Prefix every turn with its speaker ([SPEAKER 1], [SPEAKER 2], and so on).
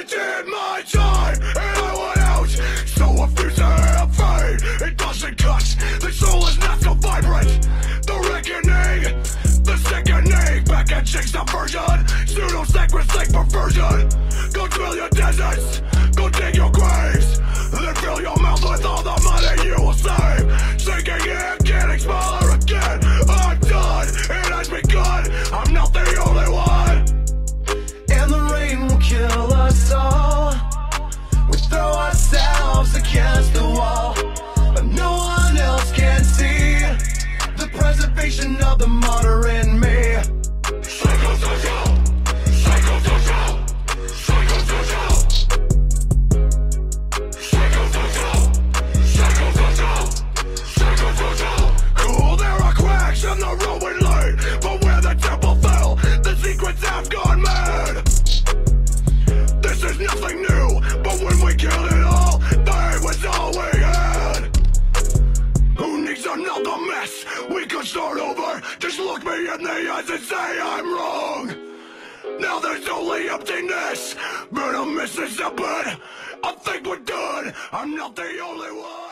[SPEAKER 1] I did my time and I want out So I fuse and I'm fade It doesn't cut, the soul is not so vibrant. The reckoning, the sickening Back at chicks diversion Pseudo-sacred psych perversion. Go drill your deserts, go dig your graves Then fill your mouth with all the money you will save.
[SPEAKER 2] modern
[SPEAKER 1] the mess. We could start over. Just look me in the eyes and say I'm wrong. Now there's only emptiness. But I'm missing something. I think we're done. I'm not the only one.